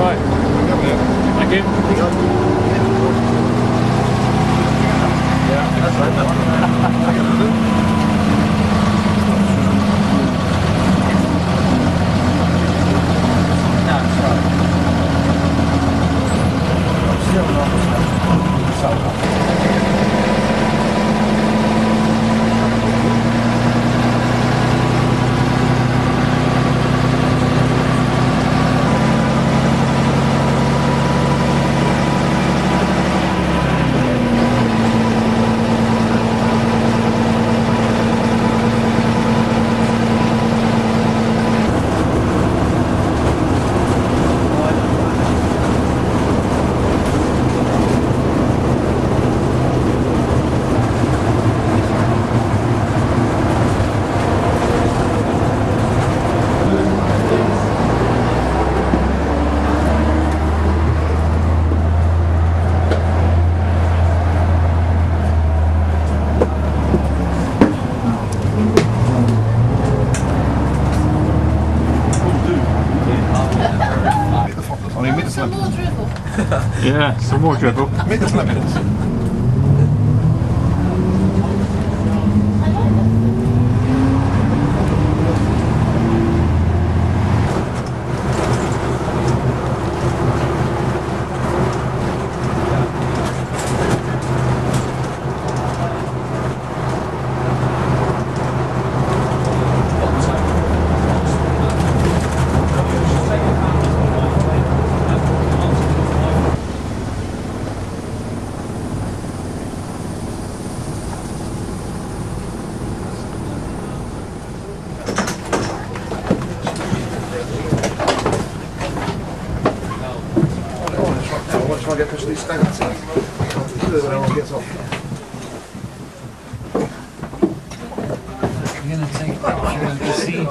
Right. Thank you. Yeah, that's right. ね。相撲協と目と鼻目です standards in. When everyone gets off. You're to take a picture of the seat.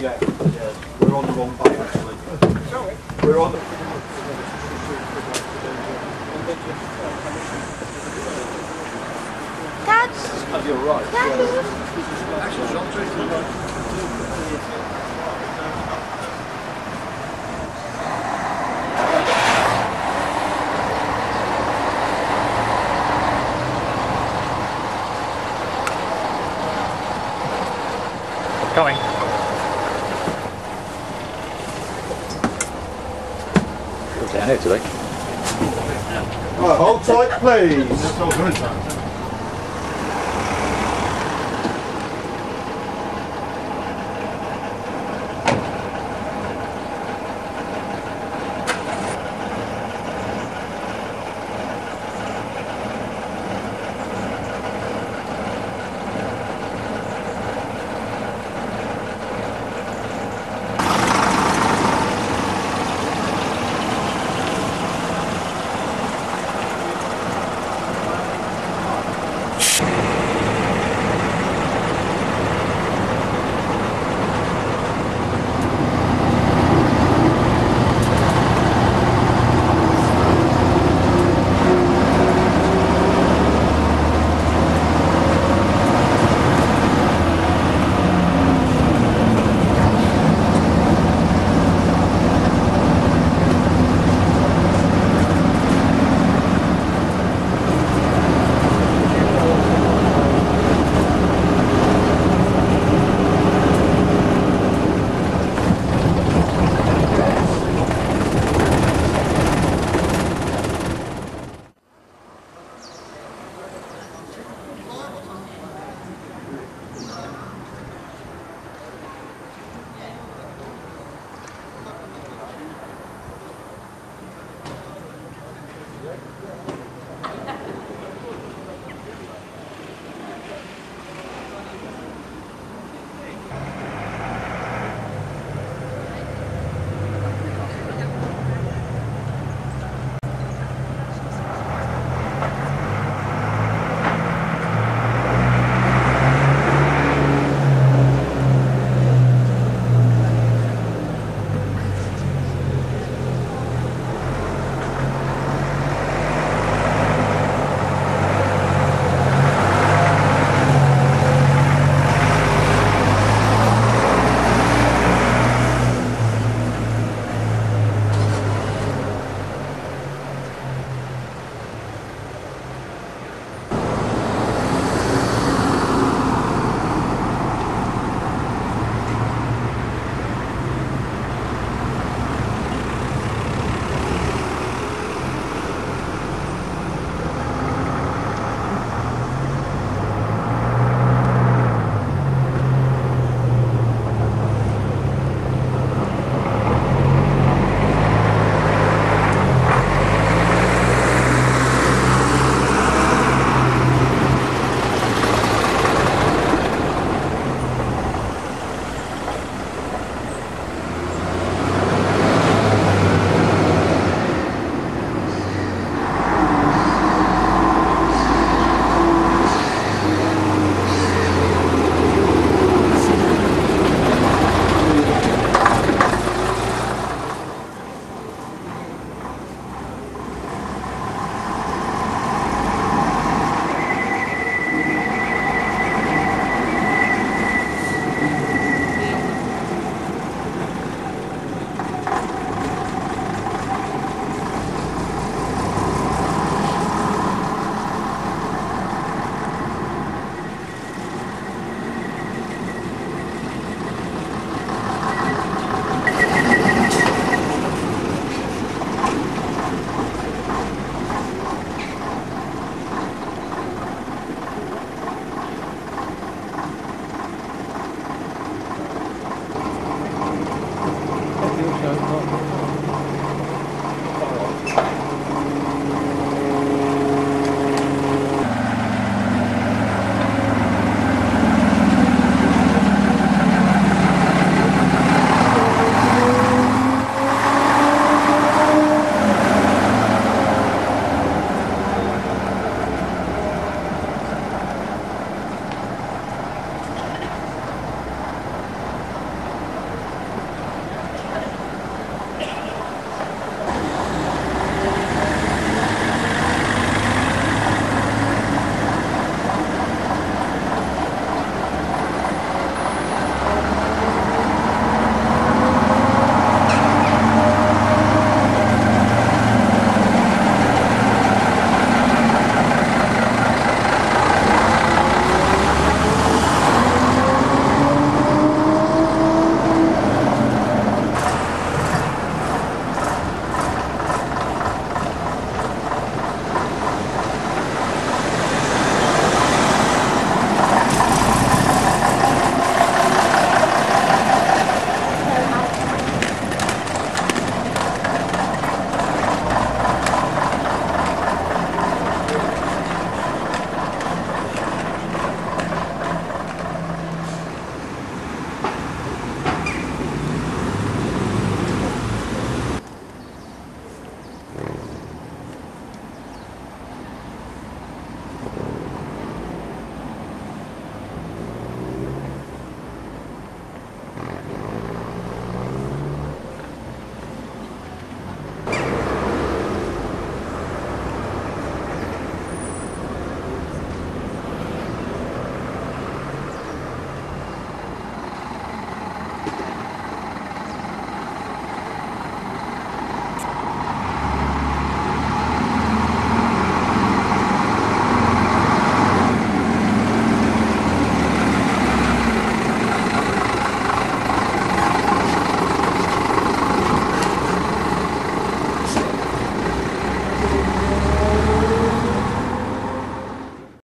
Yeah. We're on the wrong page actually. We're on the... Dad, you're right. Daddy. Coming. Right, hold tight, please.